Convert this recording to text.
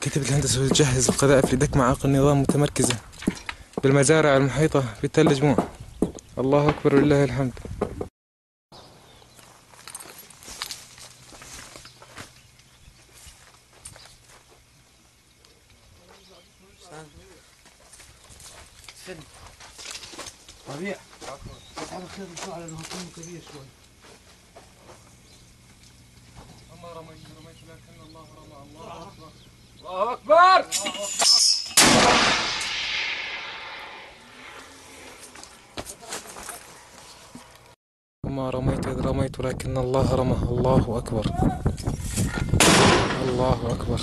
كتب الهندسة تجهز القذائف لدك معاقل النظام متمركزة بالمزارع المحيطة بتل جموع الله أكبر ولله الحمد. كبير شوي الله رميت رميت لكن الله الله أكبر. وما رميت إذ رميت ولكن الله رمى الله أكبر. الله أكبر.